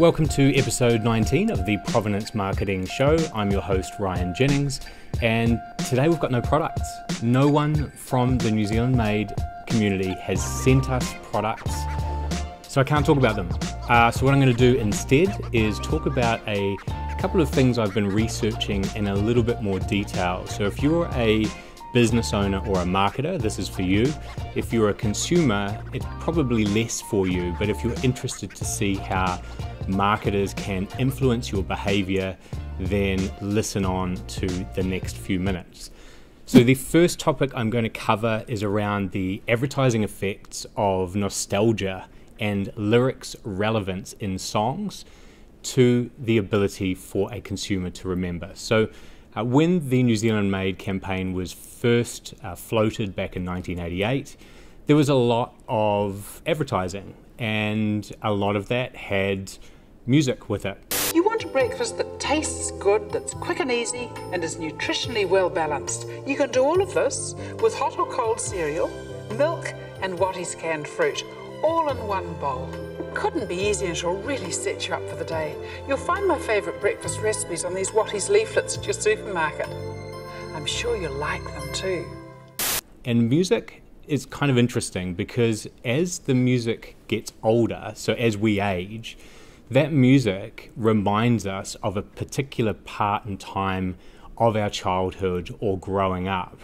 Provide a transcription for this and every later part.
Welcome to episode 19 of the Provenance Marketing Show. I'm your host, Ryan Jennings, and today we've got no products. No one from the New Zealand made community has sent us products, so I can't talk about them. Uh, so, what I'm going to do instead is talk about a couple of things I've been researching in a little bit more detail. So, if you're a business owner or a marketer, this is for you. If you're a consumer, it's probably less for you. But if you're interested to see how marketers can influence your behavior, then listen on to the next few minutes. So, the first topic I'm going to cover is around the advertising effects of nostalgia and lyrics' relevance in songs to the ability for a consumer to remember. So, uh, when the New Zealand Made campaign was first uh, floated back in 1988, there was a lot of advertising, and a lot of that had music with it. You want a breakfast that tastes good, that's quick and easy, and is nutritionally well balanced. You can do all of this with hot or cold cereal, milk, and Watties canned fruit, all in one bowl. Couldn't be easier and it'll really set you up for the day. You'll find my favourite breakfast recipes on these Watties leaflets at your supermarket. I'm sure you'll like them too. And music is kind of interesting because as the music gets older, so as we age, that music reminds us of a particular part and time of our childhood or growing up.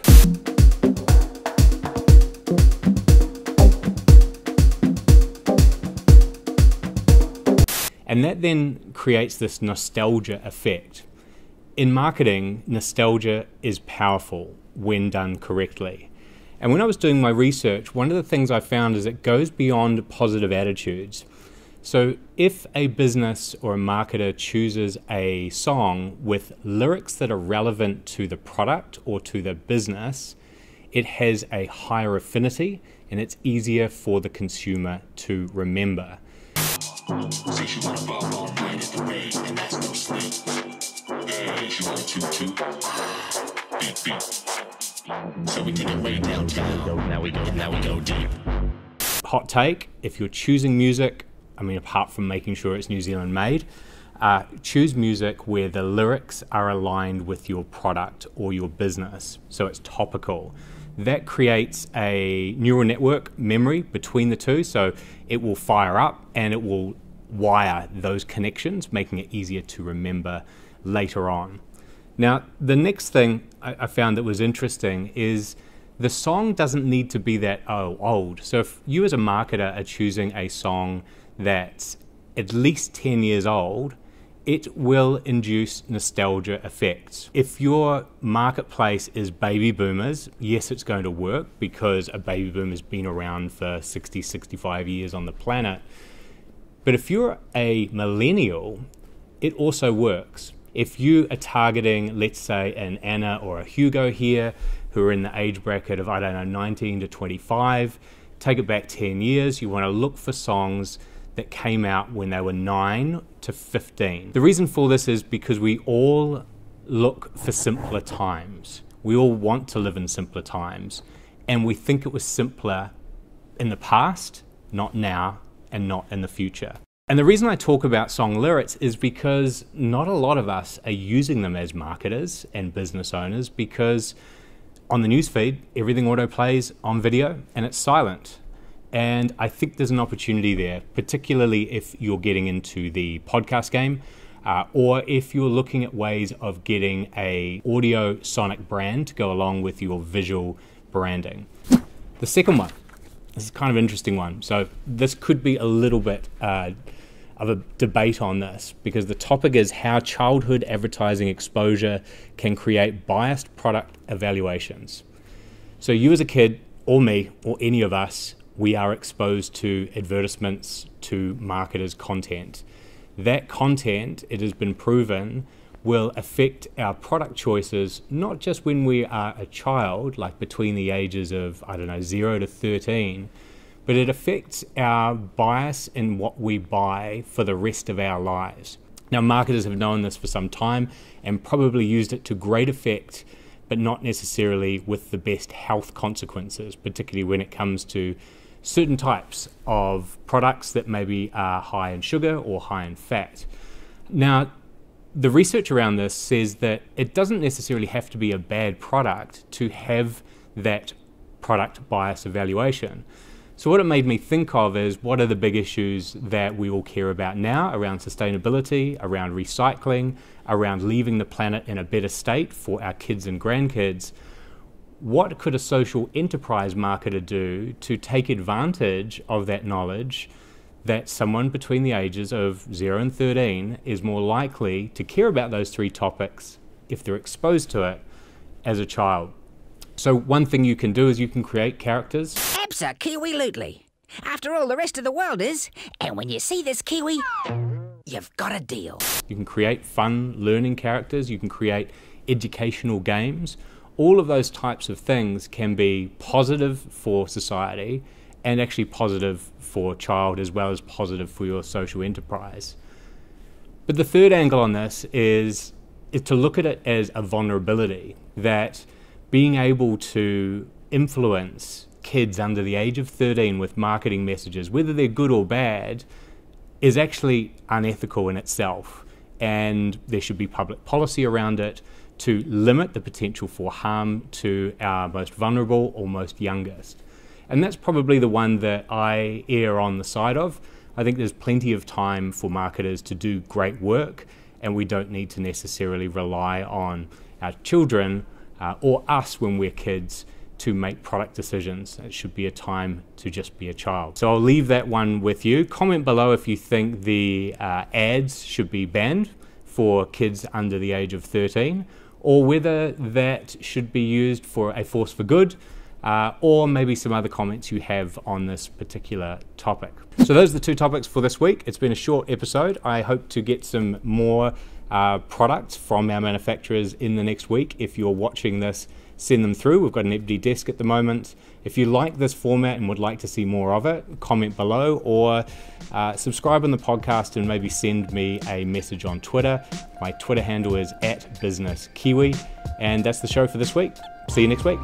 And that then creates this nostalgia effect. In marketing, nostalgia is powerful when done correctly. And when I was doing my research, one of the things I found is it goes beyond positive attitudes. So, if a business or a marketer chooses a song with lyrics that are relevant to the product or to the business, it has a higher affinity and it's easier for the consumer to remember. Hot take: If you're choosing music, I mean, apart from making sure it's New Zealand made, uh, choose music where the lyrics are aligned with your product or your business, so it's topical that creates a neural network memory between the two. So it will fire up and it will wire those connections, making it easier to remember later on. Now, the next thing I, I found that was interesting is the song doesn't need to be that oh, old. So if you as a marketer are choosing a song that's at least 10 years old, it will induce nostalgia effects. If your marketplace is baby boomers, yes, it's going to work because a baby boomer has been around for 60, 65 years on the planet. But if you're a millennial, it also works. If you are targeting, let's say, an Anna or a Hugo here, who are in the age bracket of, I don't know, 19 to 25, take it back 10 years, you want to look for songs that came out when they were 9 to 15. The reason for this is because we all look for simpler times. We all want to live in simpler times. And we think it was simpler in the past, not now, and not in the future. And the reason I talk about song lyrics is because not a lot of us are using them as marketers and business owners because on the newsfeed, everything auto plays on video and it's silent. And I think there's an opportunity there, particularly if you're getting into the podcast game. Uh, or if you're looking at ways of getting a audio sonic brand to go along with your visual branding. The second one, this is kind of interesting one. So this could be a little bit uh, of a debate on this because the topic is how childhood advertising exposure can create biased product evaluations. So you as a kid, or me, or any of us, we are exposed to advertisements, to marketers' content. That content, it has been proven, will affect our product choices not just when we are a child, like between the ages of, I don't know, 0 to 13, but it affects our bias in what we buy for the rest of our lives. Now, marketers have known this for some time and probably used it to great effect, but not necessarily with the best health consequences, particularly when it comes to certain types of products that maybe are high in sugar or high in fat. Now, the research around this says that it doesn't necessarily have to be a bad product to have that product bias evaluation. So, what it made me think of is what are the big issues that we all care about now around sustainability, around recycling, around leaving the planet in a better state for our kids and grandkids? What could a social enterprise marketer do to take advantage of that knowledge that someone between the ages of 0 and 13 is more likely to care about those three topics if they're exposed to it as a child. So, one thing you can do is you can create characters. Absa Kiwi Lootly. After all, the rest of the world is. And when you see this Kiwi, you've got a deal. You can create fun learning characters, you can create educational games. All of those types of things can be positive for society and actually positive for child as well as positive for your social enterprise. But the third angle on this is, is to look at it as a vulnerability that being able to influence kids under the age of 13 with marketing messages, whether they're good or bad, is actually unethical in itself. And there should be public policy around it to limit the potential for harm to our most vulnerable or most youngest. And that's probably the one that I err on the side of. I think there's plenty of time for marketers to do great work, and we don't need to necessarily rely on our children uh, or us when we're kids to make product decisions. It should be a time to just be a child. So I'll leave that one with you. Comment below if you think the uh, ads should be banned for kids under the age of 13 or whether that should be used for a force for good uh, or maybe some other comments you have on this particular topic. So, those are the two topics for this week. It's been a short episode. I hope to get some more uh, products from our manufacturers in the next week. If you're watching this, send them through. We've got an empty desk at the moment. If you like this format and would like to see more of it, comment below or uh, subscribe on the podcast and maybe send me a message on Twitter. My Twitter handle is at business kiwi, and that's the show for this week. See you next week.